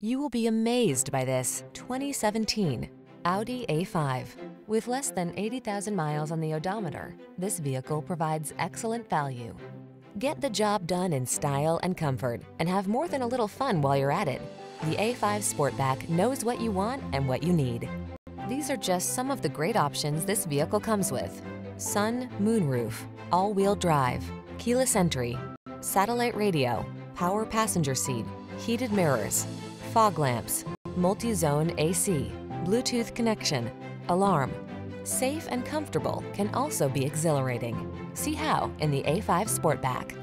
You will be amazed by this 2017 Audi A5. With less than 80,000 miles on the odometer, this vehicle provides excellent value. Get the job done in style and comfort and have more than a little fun while you're at it. The A5 Sportback knows what you want and what you need. These are just some of the great options this vehicle comes with. Sun, moonroof, all-wheel drive, keyless entry, satellite radio, power passenger seat, heated mirrors, fog lamps, multi-zone AC, Bluetooth connection, alarm. Safe and comfortable can also be exhilarating. See how in the A5 Sportback.